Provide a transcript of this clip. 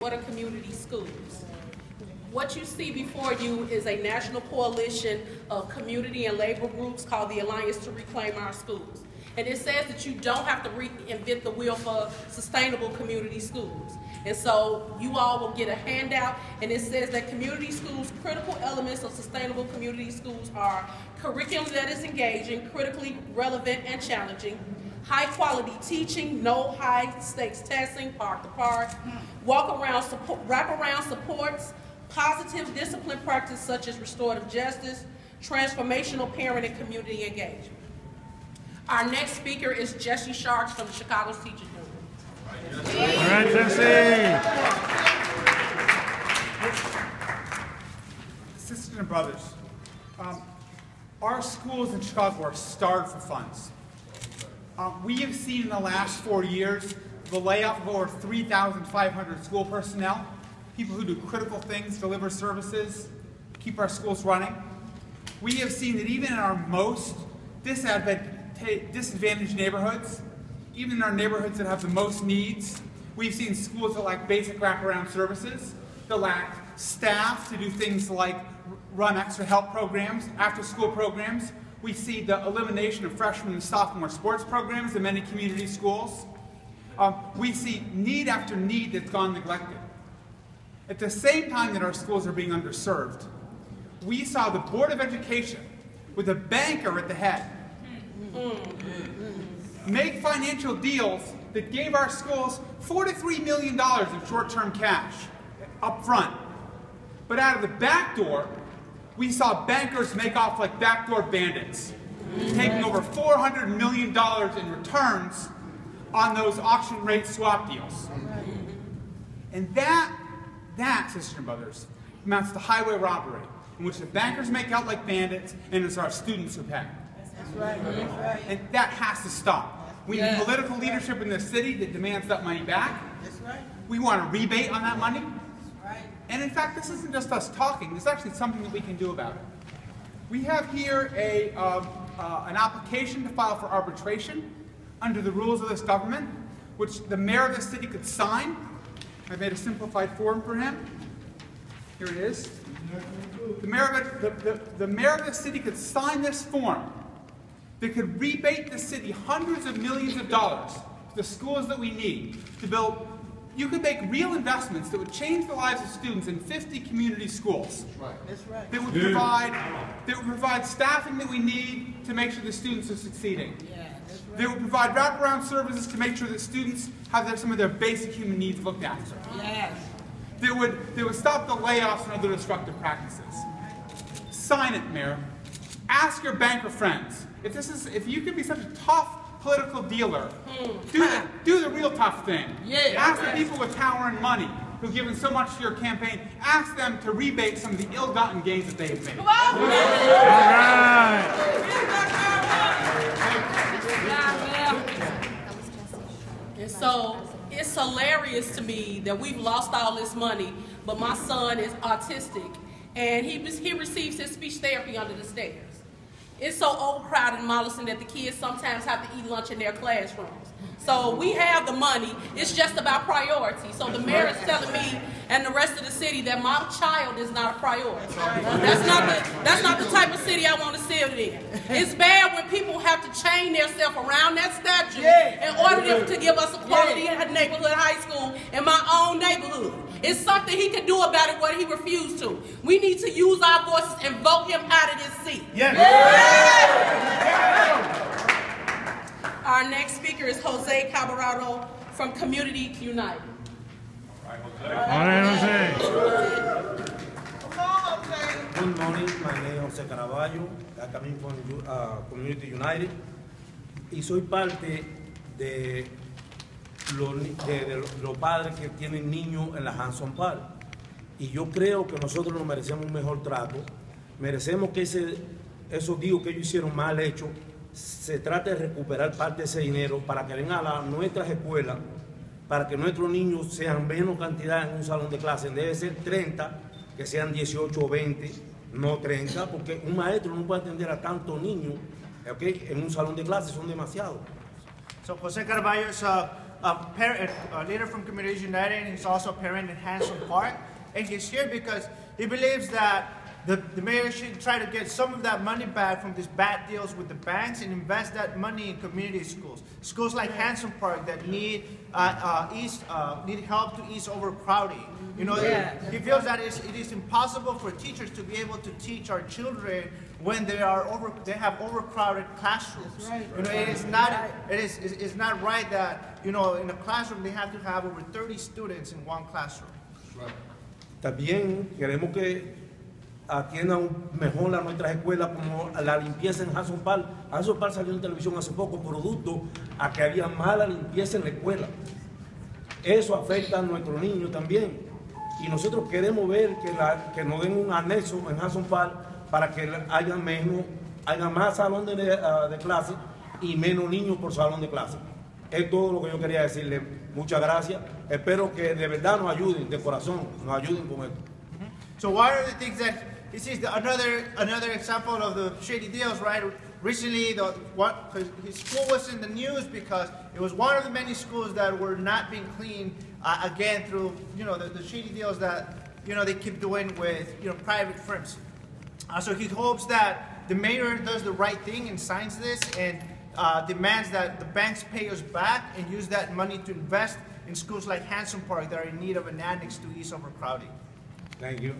What are community schools? What you see before you is a national coalition of community and labor groups called the Alliance to Reclaim Our Schools. And it says that you don't have to reinvent the wheel for sustainable community schools. And so you all will get a handout, and it says that community schools, critical elements of sustainable community schools are curriculum that is engaging, critically relevant and challenging, high quality teaching, no high stakes testing, park to park, walk around support, wrap around supports, positive discipline practice such as restorative justice, transformational parent and community engagement. Our next speaker is Jesse Sharkey from the Chicago Teachers Union. All right, Jesse. Sisters and brothers, um, our schools in Chicago are starved for funds. Uh, we have seen in the last four years the layoff of over 3,500 school personnel, people who do critical things, deliver services, keep our schools running. We have seen that even in our most disadvantaged neighborhoods, even in our neighborhoods that have the most needs, we've seen schools that lack basic wraparound services, that lack staff to do things like run extra help programs, after school programs, we see the elimination of freshman and sophomore sports programs in many community schools. Um, we see need after need that's gone neglected. At the same time that our schools are being underserved, we saw the Board of Education, with a banker at the head, make financial deals that gave our schools $43 million in short-term cash up front. But out of the back door, we saw bankers make off like backdoor bandits, taking over $400 million in returns on those auction rate swap deals. And that, that, sisters and brothers, amounts to highway robbery, in which the bankers make out like bandits and it's our students who pay. That's right. Right. And that has to stop. We Yeah. need political leadership in this city that demands that money back. That's right. We want a rebate on that money. And in fact, this isn't just us talking. This is actually something that we can do about it. We have here a, um, uh, an application to file for arbitration under the rules of this government, which the mayor of the city could sign. I made a simplified form for him. Here it is. The mayor of, the, the, the mayor of the city could sign this form that could rebate the city hundreds of millions of dollars to the schools that we need to build. You could make real investments that would change the lives of students in 50 community schools. That's right. That would provide that would provide staffing that we need to make sure the students are succeeding. Yeah, that's right. They would provide wraparound services to make sure that students have their, some of their basic human needs looked after. Yes. They would, they would stop the layoffs and other disruptive practices. Sign it, Mayor. Ask your banker friends. If this is, if you can be such a tough political dealer, hmm. do the, do the real tough thing. Yeah. Ask the people with power and money who've given so much to your campaign. Ask them to rebate some of the ill-gotten gains that they've made. Come on! All right. And so it's hilarious to me that we've lost all this money, but my son is autistic and he, he receives his speech therapy under the stairs. It's so overcrowded in Mollison that the kids sometimes have to eat lunch in their classrooms. So we have the money. It's just about priority. So the mayor is telling me and the rest of the city that my child is not a priority. That's not the that's not the type of city I want to live in. It's bad when people have to chain themselves around that statue in order to- give us a quality neighborhood high school in my. It's something he can do about it, what he refused to. We need to use our voices and vote him out of this seat. Yes. Our next speaker is Jose Cabarado from Community United. All right, Jose. Good morning, my name is Jose Caraballo, I coming from uh, Community United y soy parte de los, ni- de, los padres que tienen niños en la Hanson Park. Y yo creo que nosotros nos merecemos un mejor trato, merecemos que ese, esos días que ellos hicieron mal hecho, se trate de recuperar parte de ese dinero para que venga a nuestras escuelas, para que nuestros niños sean menos cantidad en un salón de clase, debe ser 30, que sean 18 o 20, no 30, porque un maestro no puede atender a tantos niños ¿ok? en un salón de clase, son demasiados. So Jose Carballo a a parent, a leader from Communities United, and he's also a parent in Hanson Park. And he's here because he believes that the, the mayor should try to get some of that money back from these bad deals with the banks and invest that money in community schools. Schools like Hanson Park that need uh, uh, ease, uh, need help to ease overcrowding. You know, he feels that it is impossible for teachers to be able to teach our children when they are over, they have overcrowded classrooms. That's right. You know, it is not, it is, it's not right that, you know, in a classroom they have to have over 30 students in one classroom. También queremos que atiendan mejor a nuestras escuelas como la limpieza en Hanson Park. Hanson Park salió en televisión hace poco producto a que había mala limpieza en la escuela. Eso afecta a nuestros niños también. Y nosotros queremos ver que, la- que nos den un anexo en Hanson Park para que haya, menos, haya más salón de, ah, de clase y menos niños por salón de clase. Es todo lo que yo quería decirle. Muchas gracias. Espero que de verdad nos ayuden, de corazón, nos ayuden con esto. So one of the things that he sees the, another another example of the shady deals, right? Recently, the what his school was in the news because it was one of the many schools that were not being cleaned uh, again through you know the, the shady deals that you know they keep doing with you know private firms. Uh, so he hopes that the mayor does the right thing and signs this and uh, demands that the banks pay us back and use that money to invest in schools like Hanson Park that are in need of an annex to ease overcrowding. Thank you.